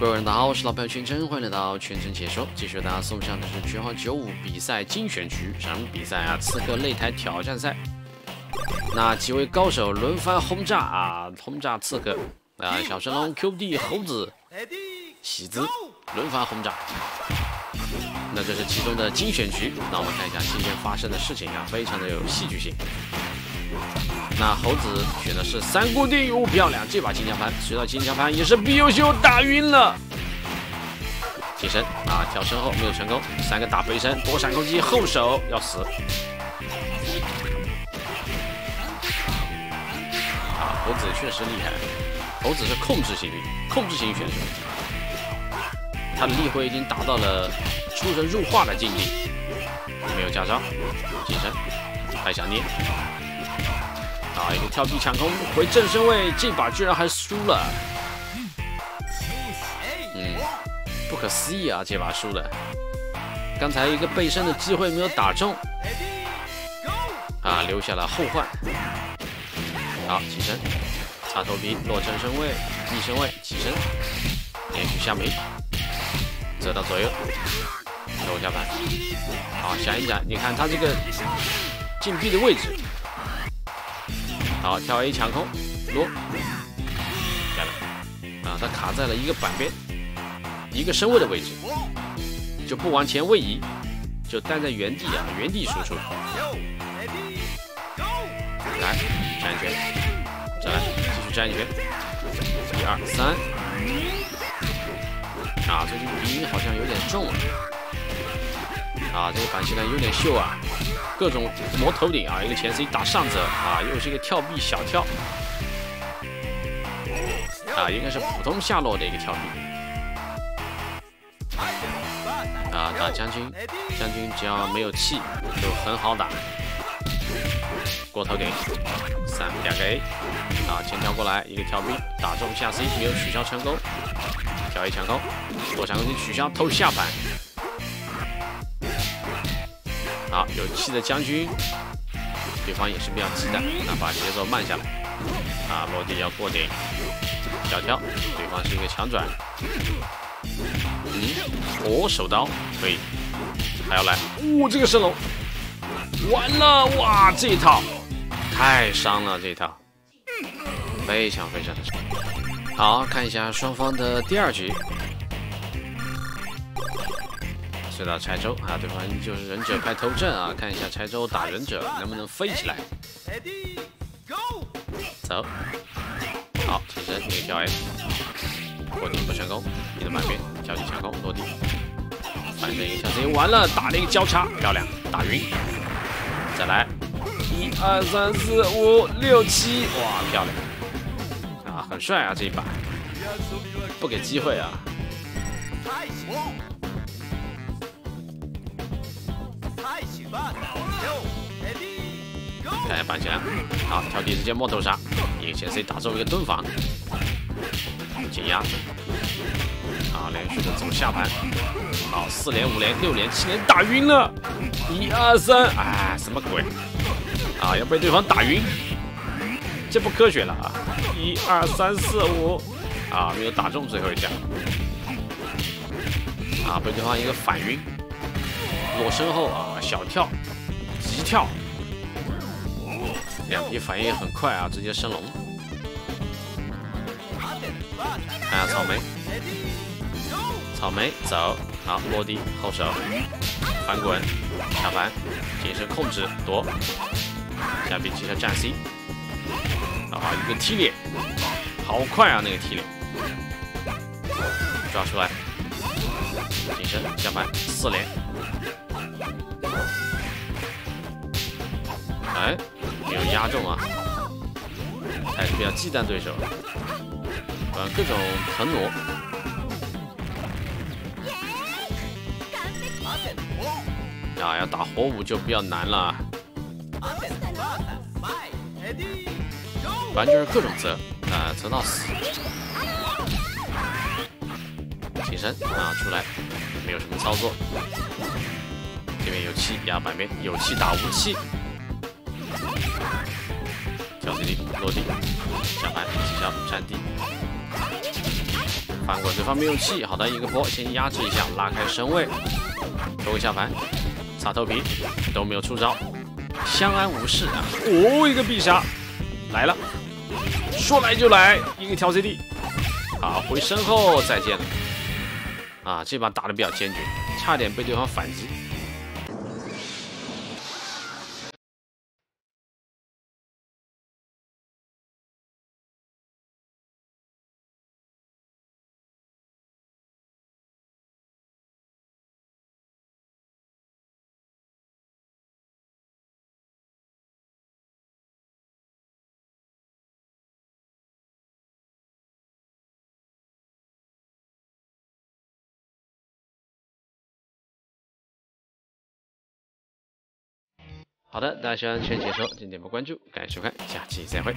各位人大家好，我是老朋友全真，欢迎来到全真解说。继续为大家送上的是拳皇九五比赛精选局，上比赛啊，刺客擂台挑战赛。那几位高手轮番轰炸啊，轰炸刺客啊，小神龙、QD、猴子、喜子轮番轰炸。那这是其中的精选局，那我们看一下今天发生的事情啊，非常的有戏剧性。那猴子选的是三固定，哦，漂亮！这把金枪盘，随到金枪盘也是必优秀，打晕了。起身啊，跳身后没有成功，三个大背身，躲闪攻击，后手要死。啊，猴子确实厉害，猴子是控制型控制型选手，他的立挥已经达到了出神入化的境地。没有驾招，起身，还想捏。啊！一个跳臂抢空回正身位，这把居然还输了。嗯，不可思议啊！这把输了。刚才一个背身的机会没有打中，啊，留下了后患。好，起身，擦头皮，落正身位，逆身位，起身，连续下没，折到左右，头下盘。好，想一想，你看他这个禁闭的位置。好，跳 A 抢空，落下来啊！他卡在了一个板边，一个身位的位置，就不往前位移，就待在原地啊，原地输出。来，站一圈，再来，继续站一圈，一二三。啊，最近鼻音好像有点重啊！啊，这个反击呢有点秀啊！各种磨头顶啊，一个前 C 打上折啊，又是一个跳臂小跳啊，应该是普通下落的一个跳臂啊，打将军，将军只要没有气就很好打，过头顶三两个 A 啊，前跳过来一个跳臂打中下 C 没有取消成功，跳 A 抢空，过闪攻取消偷下板。好，有气的将军，对方也是比较急的，那把节奏慢下来。啊，落地要过顶，小跳，对方是一个强转。嗯，哦，手刀可以，还要来。哦，这个神龙，完了，哇，这一套太伤了，这一套非常非常的伤。好看一下双方的第二局。对到柴州啊，对方就是忍者开头阵啊，看一下柴州打忍者能不能飞起来。走，好，起身，一个跳 S，过顶不成功，你的满边，交击抢空落地，反正一个跳 C，完了，打了一个交叉，漂亮，打晕，再来，一二三四五六七，哇，漂亮，啊，很帅啊这一把，不给机会啊。看一下反墙，好，跳地直接摸头杀，一个前 C 打中一个蹲防，减压，好，连续的走下盘，好，四连、五连、六连、七连打晕了，一二三，哎，什么鬼？啊，要被对方打晕，这不科学了。啊！一二三四五，啊，没有打中最后一下，啊，被对方一个反晕。落身后啊，小跳，急跳，两匹反应很快啊，直接升龙。看下草莓，草莓走，好落地后手，翻滚，下盘，近身控制躲，下臂接下站 C，啊一个踢脸，好快啊那个踢脸，抓出来，近身下盘四连。哎，没有压中啊，还是比较忌惮对手，啊，各种腾挪，啊，要打火舞就比较难了，反正就是各种折，啊，折到死，起身啊，出来，没有什么操作，这边有气压板边，有气打无气。跳 C D 落地，下盘起下站地，翻过对方没有气，好的一个波先压制一下，拉开身位，抽个下盘，擦头皮都没有出招，相安无事啊！哦，一个必杀来了，说来就来，一个跳 CD，好回身后再见了。啊，这把打的比较坚决，差点被对方反击。好的，大家喜欢全解说，请点波关注，感谢收看，下期再会。